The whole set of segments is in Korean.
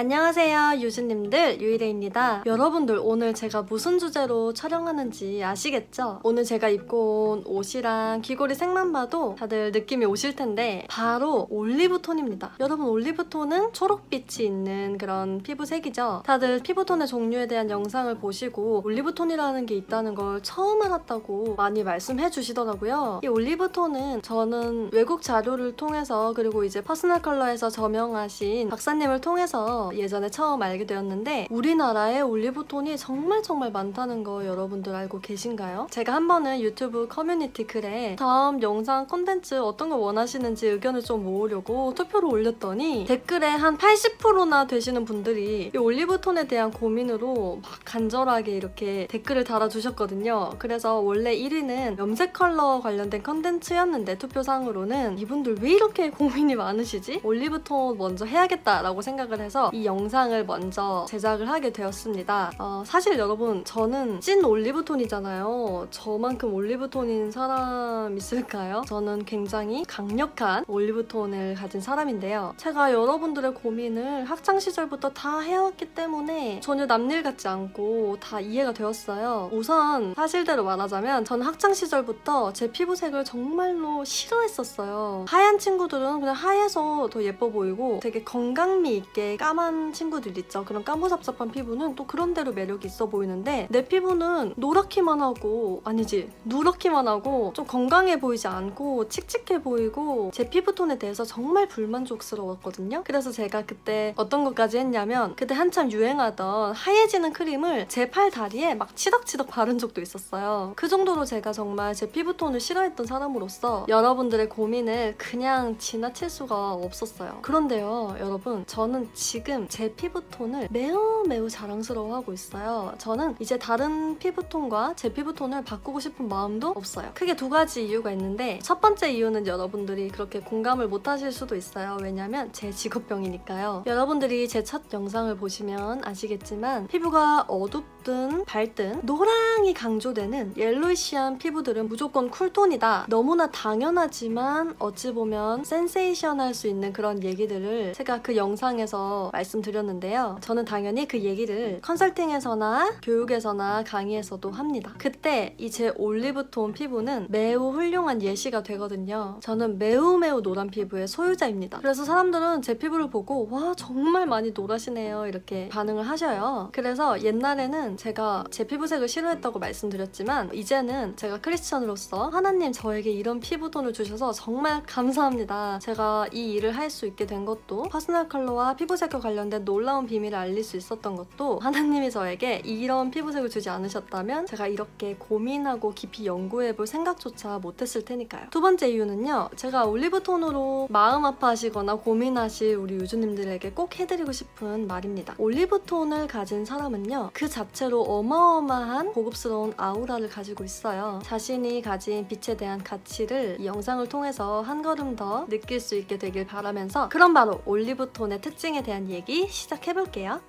안녕하세요 유주님들 유이레입니다. 여러분들 오늘 제가 무슨 주제로 촬영하는지 아시겠죠? 오늘 제가 입고 온 옷이랑 귀걸이 색만 봐도 다들 느낌이 오실 텐데 바로 올리브톤입니다. 여러분 올리브톤은 초록빛이 있는 그런 피부색이죠? 다들 피부톤의 종류에 대한 영상을 보시고 올리브톤이라는 게 있다는 걸 처음 알았다고 많이 말씀해 주시더라고요. 이 올리브톤은 저는 외국 자료를 통해서 그리고 이제 퍼스널 컬러에서 저명하신 박사님을 통해서 예전에 처음 알게 되었는데 우리나라에 올리브톤이 정말 정말 많다는 거 여러분들 알고 계신가요? 제가 한 번은 유튜브 커뮤니티 글에 다음 영상 콘텐츠 어떤 거 원하시는지 의견을 좀 모으려고 투표를 올렸더니 댓글에 한 80%나 되시는 분들이 이 올리브톤에 대한 고민으로 막 간절하게 이렇게 댓글을 달아주셨거든요. 그래서 원래 1위는 염색 컬러 관련된 컨텐츠였는데 투표상으로는 이분들 왜 이렇게 고민이 많으시지? 올리브톤 먼저 해야겠다라고 생각을 해서 이 영상을 먼저 제작을 하게 되었습니다. 어, 사실 여러분 저는 찐 올리브톤이잖아요. 저만큼 올리브톤인 사람 있을까요? 저는 굉장히 강력한 올리브톤을 가진 사람인데요. 제가 여러분들의 고민을 학창시절부터 다 해왔기 때문에 전혀 남일 같지 않고 다 이해가 되었어요. 우선 사실대로 말하자면 저는 학창시절부터 제 피부색을 정말로 싫어했었어요. 하얀 친구들은 그냥 하얘서 더 예뻐 보이고 되게 건강미 있게 까만 친구들 있죠. 그런 까무잡잡한 피부는 또 그런대로 매력이 있어 보이는데 내 피부는 노랗기만 하고 아니지 누렇기만 하고 좀 건강해 보이지 않고 칙칙해 보이고 제 피부톤에 대해서 정말 불만족스러웠거든요. 그래서 제가 그때 어떤 것까지 했냐면 그때 한참 유행하던 하얘지는 크림을 제 팔 다리에 막 치덕치덕 바른 적도 있었어요. 그 정도로 제가 정말 제 피부톤을 싫어했던 사람으로서 여러분들의 고민을 그냥 지나칠 수가 없었어요. 그런데요, 여러분, 저는 지금 제 피부톤을 매우 매우 자랑스러워하고 있어요. 저는 이제 다른 피부톤과 제 피부톤을 바꾸고 싶은 마음도 없어요. 크게 두 가지 이유가 있는데 첫 번째 이유는 여러분들이 그렇게 공감을 못 하실 수도 있어요. 왜냐면 제 직업병이니까요. 여러분들이 제 첫 영상을 보시면 아시겠지만 피부가 어둡든 밝든 노랑이 강조되는 옐로이시한 피부들은 무조건 쿨톤이다. 너무나 당연하지만 어찌 보면 센세이션할 수 있는 그런 얘기들을 제가 그 영상에서 말씀드렸는데요. 저는 당연히 그 얘기를 컨설팅에서나 교육에서나 강의에서도 합니다. 그때 이 제 올리브톤 피부는 매우 훌륭한 예시가 되거든요. 저는 매우 매우 노란 피부의 소유자입니다. 그래서 사람들은 제 피부를 보고 와 정말 많이 노라시네요 이렇게 반응을 하셔요. 그래서 옛날에는 제가 제 피부색을 싫어했다고 말씀드렸지만 이제는 제가 크리스천으로서 하나님 저에게 이런 피부톤을 주셔서 정말 감사합니다. 제가 이 일을 할 수 있게 된 것도 퍼스널 컬러와 피부색과 관련된 놀라운 비밀을 알릴 수 있었던 것도 하나님이 저에게 이런 피부색을 주지 않으셨다면 제가 이렇게 고민하고 깊이 연구해볼 생각조차 못했을 테니까요. 두 번째 이유는요. 제가 올리브 톤으로 마음 아파하시거나 고민하실 우리 유주님들에게 꼭 해드리고 싶은 말입니다. 올리브 톤을 가진 사람은요. 그 자체로 어마어마한 고급스러운 아우라를 가지고 있어요. 자신이 가진 빛에 대한 가치를 이 영상을 통해서 한 걸음 더 느낄 수 있게 되길 바라면서 그럼 바로 올리브 톤의 특징에 대한 얘기 시작해볼게요.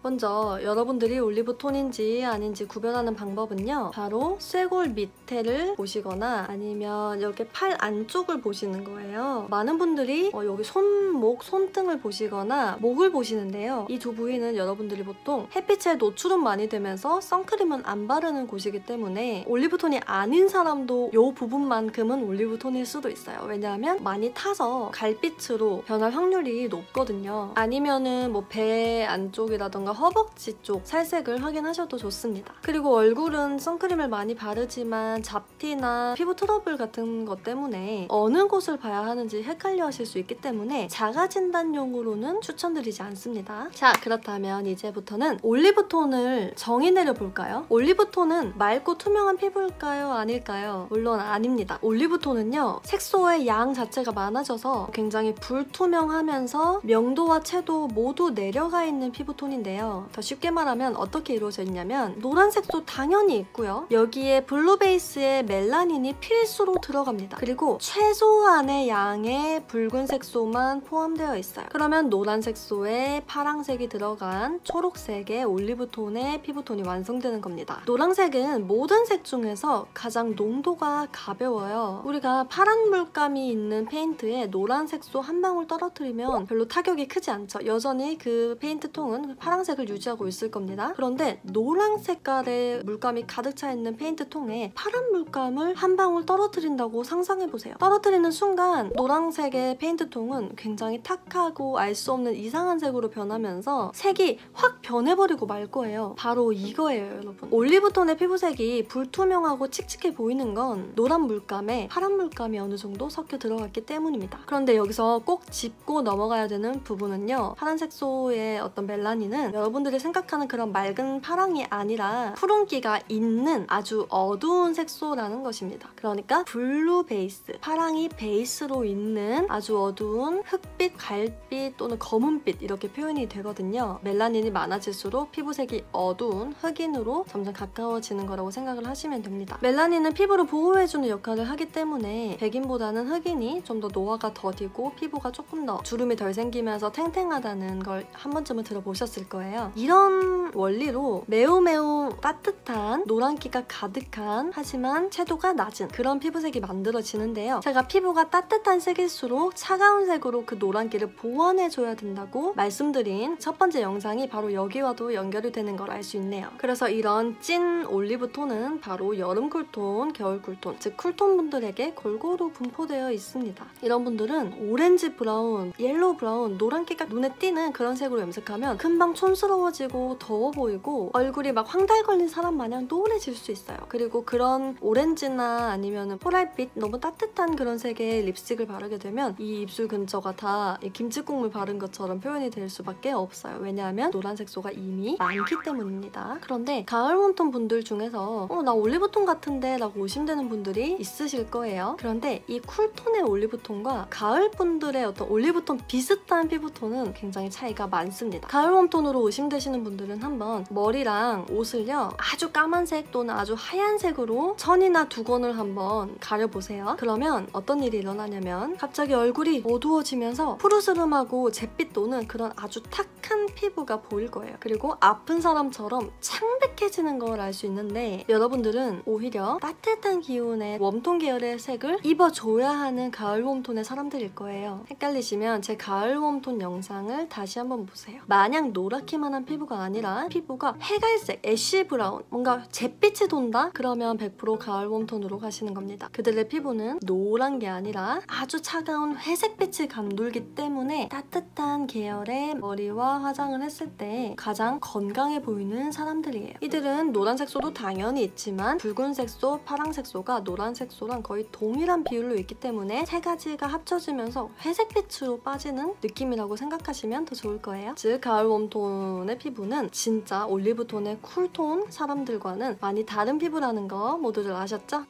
먼저 여러분들이 올리브 톤인지 아닌지 구별하는 방법은요. 바로 쇄골 밑에를 보시거나 아니면 여기 팔 안쪽을 보시는 거예요. 많은 분들이 어, 여기 손목, 손등을 보시거나 목을 보시는데요. 이 두 부위는 여러분들이 보통 햇빛에 노출은 많이 되면서 선크림은 안 바르는 곳이기 때문에 올리브 톤이 아닌 사람도 이 부분만큼은 올리브 톤일 수도 있어요. 왜냐하면 많이 타서 갈빛으로 변할 확률이 높거든요. 아니면은 뭐 배 안쪽이라던가 허벅지 쪽 살색을 확인하셔도 좋습니다. 그리고 얼굴은 선크림을 많이 바르지만 잡티나 피부 트러블 같은 것 때문에 어느 곳을 봐야 하는지 헷갈려 하실 수 있기 때문에 자가 진단용으로는 추천드리지 않습니다. 자 그렇다면 이제부터는 올리브톤을 정의 내려볼까요? 올리브톤은 맑고 투명한 피부일까요? 아닐까요? 물론 아닙니다. 올리브톤은요 색소의 양 자체가 많아져서 굉장히 불투명하면서 명도와 채도 모두 내려가 있는 피부톤인데요. 있는데요. 더 쉽게 말하면 어떻게 이루어져 있냐면 노란색도 당연히 있고요. 여기에 블루 베이스의 멜라닌이 필수로 들어갑니다. 그리고 최소한의 양의 붉은 색소만 포함되어 있어요. 그러면 노란 색소에 파랑색이 들어간 초록색의 올리브톤의 피부톤이 완성되는 겁니다. 노란색은 모든 색 중에서 가장 농도가 가벼워요. 우리가 파란 물감이 있는 페인트에 노란 색소 한 방울 떨어뜨리면 별로 타격이 크지 않죠. 여전히 그 페인트 통은 파란색을 유지하고 있을 겁니다. 그런데 노란 색깔의 물감이 가득 차 있는 페인트 통에 파란 물감을 한 방울 떨어뜨린다고 상상해보세요. 떨어뜨리는 순간 노란색의 페인트 통은 굉장히 탁하고 알 수 없는 이상한 색으로 변하면서 색이 확 변해버리고 말 거예요. 바로 이거예요, 여러분. 올리브톤의 피부색이 불투명하고 칙칙해 보이는 건 노란 물감에 파란 물감이 어느 정도 섞여 들어갔기 때문입니다. 그런데 여기서 꼭 짚고 넘어가야 되는 부분은요. 파란 색소의 어떤 멜라닌은 여러분들이 생각하는 그런 맑은 파랑이 아니라 푸른기가 있는 아주 어두운 색소라는 것입니다. 그러니까 blue base, 파랑이 베이스로 있는 아주 어두운 흑빛, 갈빛 또는 검은빛 이렇게 표현이 되거든요. 멜라닌이 많아질수록 피부색이 어두운 흑인으로 점점 가까워지는 거라고 생각을 하시면 됩니다. 멜라닌은 피부를 보호해주는 역할을 하기 때문에 백인보다는 흑인이 좀 더 노화가 더디고 피부가 조금 더 주름이 덜 생기면서 탱탱하다는 걸 한 번쯤은 들어보셨을 거예요. 이런 원리로 매우 매우 따뜻한 노란기가 가득한 하지만 채도가 낮은 그런 피부색이 만들어지는데요. 제가 피부가 따뜻한 색일수록 차가운 색으로 그 노란기를 보완해줘야 된다고 말씀드린 첫 번째 영상이 바로 여기와도 연결이 되는 걸 알 수 있네요. 그래서 이런 찐 올리브 톤은 바로 여름 cool tone, 겨울 cool tone, 즉 cool tone 분들에게 골고루 분포되어 있습니다. 이런 분들은 orange brown, yellow brown, 노란기가 눈에 띄는 그런 색으로 염색하면 금방 촌스러워지고 더워 보이고 얼굴이 막 황달 걸린 사람 마냥 노래질 수 있어요. 그리고 그런 오렌지나 아니면 coral빛 너무 따뜻한 그런 색의 립스틱을 바르게 되면 이 입술 근처가 다 김치국물 바른 것처럼 표현이 될 수밖에 없어요. 왜냐하면 노란 색 소가 이미 많기 때문입니다. 그런데 가을 웜톤 분들 중에서 어, 나 올리브톤 같은데 라고 의심되는 분들이 있으실 거예요. 그런데 이 쿨톤의 올리브톤과 가을 분들의 어떤 올리브톤 비슷한 피부톤은 굉장히 차이가 많습니다. 가을 웜톤으로 의심되시는 분들은 한번 머리랑 옷을요 아주 까만색 또는 아주 하얀색으로 천이나 두건을 한번 가려보세요. 그러면 어떤 일이 일어나냐면 갑자기 얼굴이 어두워지면서 푸르스름하고 잿빛 도는 그런 아주 탁한 피부가 보일 거예요. 그리고 아픈 사람처럼 창백해지는 걸 알 수 있는데 여러분들은 오히려 따뜻한 기운의 warm tone 계열의 색을 입어줘야 하는 가을 warm tone의 사람들일 거예요. 헷갈리시면 제 가을 warm tone 영상을 다시 한번 보세요. 마냥 노랗기만 한 피부가 아니라 피부가 회갈색, ash brown, 뭔가 잿빛이 돈다? 그러면 100% 가을 warm tone으로 가시는 겁니다. 그들의 피부는 노란 게 아니라 아주 차가운 회색빛을 감돌기 때문에 따뜻한 계열의 머리와 화장을 했을 때 가장 건강해 보이는 사람들이에요. 이들은 노란 색소도 당연히 있지만 붉은 색소, 파랑 색소가 노란 색소랑 거의 동일한 비율로 있기 때문에 세 가지가 합쳐지면서 회색빛으로 빠지는 느낌이라고 생각하시면 더 좋을 거예요. 즉 가을 warm tone 의 피부는 진짜 올리브톤의 cool tone 사람들과는 많이 다른 피부라는 거 모두들 아셨죠?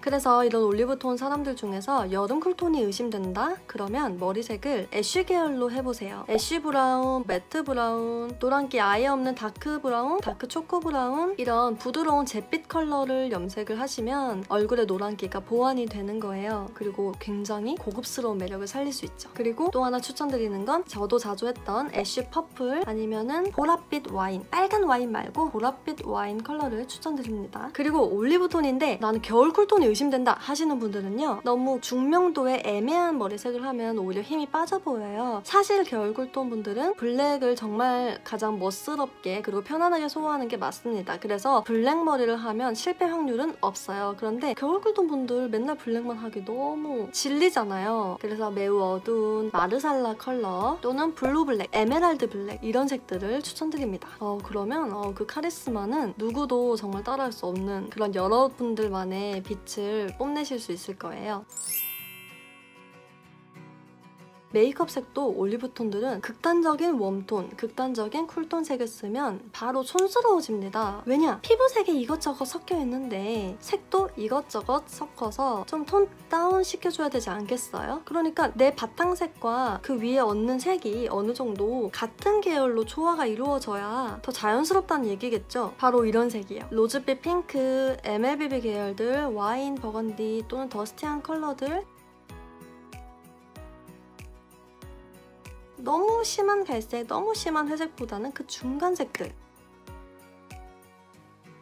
그래서 이런 올리브톤 사람들 중에서 여름 cool tone이 의심된다? 그러면 머리색을 ash 계열로 해보세요. ash brown, matte brown, 노란기 아예 없는 dark brown, dark choco brown 이런 부드러운 잿빛 컬러를 염색을 하시면 얼굴에 노란기가 보완이 되는 거예요. 그리고 굉장히 고급스러운 매력을 살릴 수 있죠. 그리고 또 하나 추천드리는 건 저도 자주 했던 ash purple 아니면은 보랏빛 와인, 빨간 와인 말고 보랏빛 와인 컬러를 추천드립니다. 그리고 올리브톤인데 나는 겨울 cool tone이 의심된다 하시는 분들은요. 너무 중명도의 애매한 머리색을 하면 오히려 힘이 빠져 보여요. 사실 겨울 cool tone 분들은 black을 정말 가장 멋스럽게 그리고 편안하게 소화하는 게 맞습니다. 그래서 black 머리를 하면 실패 확률은 없어요. 그런데 겨울 cool tone 분들 맨날 black만 하기 너무 질리잖아요. 그래서 매우 어두운 marsala 컬러 또는 blue black, emerald black 이런 색들을 추천드립니다. 어, 그러면 어, 그 카리스마는 누구도 정말 따라할 수 없는 그런 여러분들만의 빛을 뽐내실 수 있을 거예요. 메이크업 색도 올리브 톤들은 극단적인 warm tone, 극단적인 cool tone 색을 쓰면 바로 촌스러워집니다. 왜냐? 피부색에 이것저것 섞여 있는데 색도 이것저것 섞어서 좀 tone down 시켜줘야 되지 않겠어요? 그러니까 내 바탕색과 그 위에 얹는 색이 어느 정도 같은 계열로 조화가 이루어져야 더 자연스럽다는 얘기겠죠? 바로 이런 색이에요. rose빛 핑크, MLBB 계열들, 와인, 버건디 또는 dusty한 컬러들 너무 심한 갈색, 너무 심한 회색보다는 그 중간 색들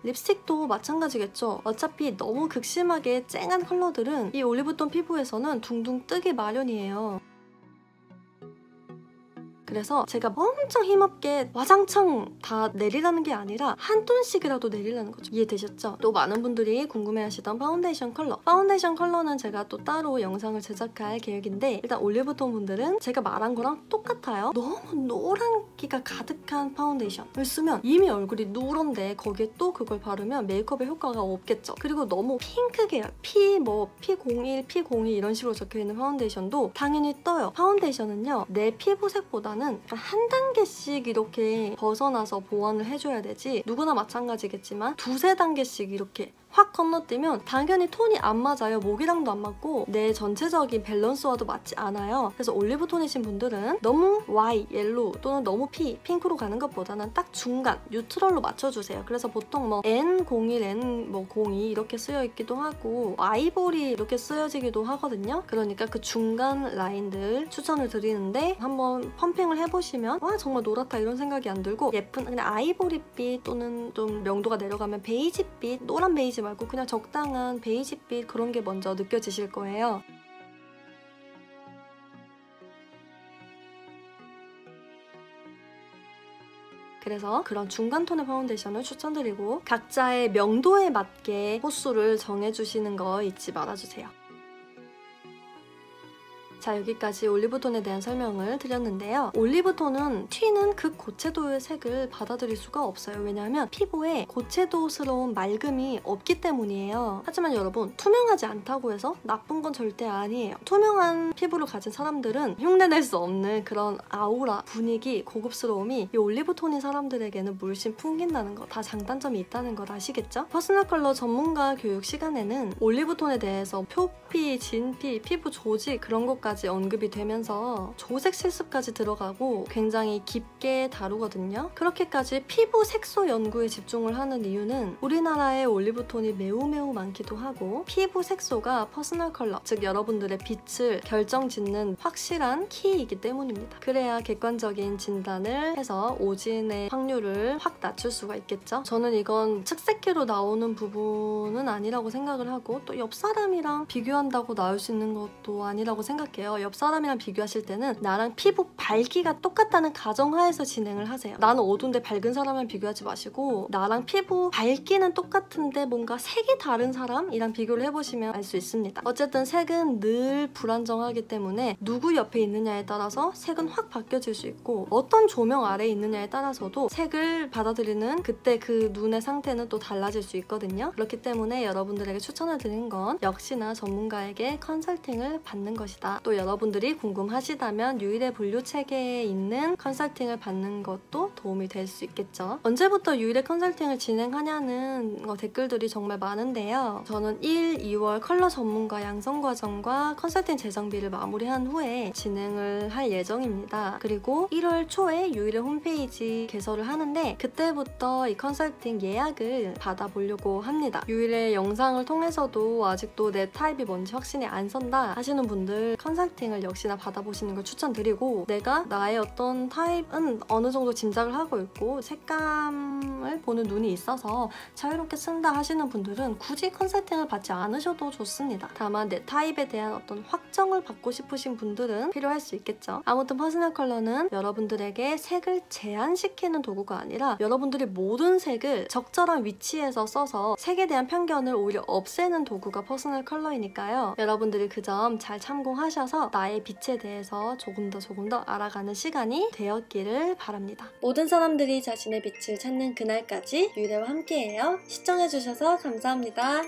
립스틱도 마찬가지겠죠. 어차피 너무 극심하게 쨍한 컬러들은 이 올리브톤 피부에서는 둥둥 뜨기 마련이에요. 그래서 제가 엄청 힘없게 와장창 다 내리라는 게 아니라 한 톤씩이라도 내리라는 거죠. 이해되셨죠? 또 많은 분들이 궁금해하시던 파운데이션 컬러. 파운데이션 컬러는 제가 또 따로 영상을 제작할 계획인데 일단 올리브톤 분들은 제가 말한 거랑 똑같아요. 너무 노란기가 가득한 파운데이션을 쓰면 이미 얼굴이 누런데 거기에 또 그걸 바르면 메이크업에 효과가 없겠죠. 그리고 너무 핑크 계열, P 뭐 P01, P02 이런 식으로 적혀있는 파운데이션도 당연히 떠요. 파운데이션은요. 내 피부색보다는 보다는 한 단계씩 이렇게 벗어나서 보완을 해줘야 되지 누구나 마찬가지겠지만 두세 단계씩 이렇게 확 건너뛰면 당연히 톤이 안 맞아요. 목이랑도 안 맞고 내 전체적인 밸런스와도 맞지 않아요. 그래서 올리브 톤이신 분들은 너무 Y, yellow 또는 너무 P, 핑크로 가는 것보다는 딱 중간, neutral로 맞춰주세요. 그래서 보통 뭐 N01, N02 이렇게 쓰여 있기도 하고 아이보리 이렇게 쓰여지기도 하거든요. 그러니까 그 중간 라인들 추천을 드리는데 한번 pumping을 해보시면 와 정말 노랗다 이런 생각이 안 들고 예쁜 그냥 아이보리빛 또는 좀 명도가 내려가면 베이지빛, 노란 베이지 말고 그냥 적당한 베이지빛 그런 게 먼저 느껴지실 거예요. 그래서 그런 중간 톤의 파운데이션을 추천드리고 각자의 명도에 맞게 호수를 정해주시는 거 잊지 말아주세요. 자 여기까지 올리브톤에 대한 설명을 드렸는데요. 올리브톤은 튀는 극고채도의 색을 받아들일 수가 없어요. 왜냐하면 피부에 고채도스러운 맑음이 없기 때문이에요. 하지만 여러분 투명하지 않다고 해서 나쁜 건 절대 아니에요. 투명한 피부를 가진 사람들은 흉내낼 수 없는 그런 아우라, 분위기, 고급스러움이 이 올리브톤인 사람들에게는 물씬 풍긴다는 거 다 장단점이 있다는 걸 아시겠죠? 퍼스널 컬러 전문가 교육 시간에는 올리브톤에 대해서 표피, 진피, 피부 조직 그런 것까지 까지 언급이 되면서 조색 실습까지 들어가고 굉장히 깊게 다루거든요. 그렇게까지 피부 색소 연구에 집중을 하는 이유는 우리나라의 올리브톤이 매우 매우 많기도 하고 피부 색소가 퍼스널 컬러, 즉 여러분들의 빛을 결정짓는 확실한 키이기 때문입니다. 그래야 객관적인 진단을 해서 오진의 확률을 확 낮출 수가 있겠죠. 저는 이건 측색기로 나오는 부분은 아니라고 생각을 하고 또 옆 사람이랑 비교한다고 나올 수 있는 것도 아니라고 생각해요. 생각해요. 옆 사람이랑 비교하실 때는 나랑 피부 밝기가 똑같다는 가정하에서 진행을 하세요. 나는 어두운데 밝은 사람이랑 비교하지 마시고 나랑 피부 밝기는 똑같은데 뭔가 색이 다른 사람이랑 비교를 해보시면 알 수 있습니다. 어쨌든 색은 늘 불안정하기 때문에 누구 옆에 있느냐에 따라서 색은 확 바뀌어질 수 있고 어떤 조명 아래에 있느냐에 따라서도 색을 받아들이는 그때 그 눈의 상태는 또 달라질 수 있거든요. 그렇기 때문에 여러분들에게 추천을 드리는 건 역시나 전문가에게 컨설팅을 받는 것이다. 또 여러분들이 궁금하시다면 유일의 분류 체계에 있는 컨설팅을 받는 것도 도움이 될 수 있겠죠. 언제부터 유일의 컨설팅을 진행하냐는 댓글들이 정말 많은데요. 저는 1, 2월 컬러 전문가 양성 과정과 컨설팅 재정비를 마무리한 후에 진행을 할 예정입니다. 그리고 1월 초에 유이레 홈페이지 개설을 하는데 그때부터 이 컨설팅 예약을 받아보려고 합니다. 유이레 영상을 통해서도 아직도 내 타입이 뭔지 확신이 안 선다 하시는 분들 컨설팅 컨설팅을 역시나 받아보시는 걸 추천드리고 내가 나의 어떤 타입은 어느 정도 짐작을 하고 있고 색감을 보는 눈이 있어서 자유롭게 쓴다 하시는 분들은 굳이 컨설팅을 받지 않으셔도 좋습니다. 다만 내 타입에 대한 어떤 확정을 받고 싶으신 분들은 필요할 수 있겠죠. 아무튼 퍼스널 컬러는 여러분들에게 색을 제한시키는 도구가 아니라 여러분들이 모든 색을 적절한 위치에서 써서 색에 대한 편견을 오히려 없애는 도구가 퍼스널 컬러이니까요. 여러분들이 그 점 잘 참고하셔서 하셔서 나의 빛에 대해서 조금 더 조금 더 알아가는 시간이 되었기를 바랍니다. 모든 사람들이 자신의 빛을 찾는 그날까지 유이레와 함께해요. 시청해주셔서 감사합니다.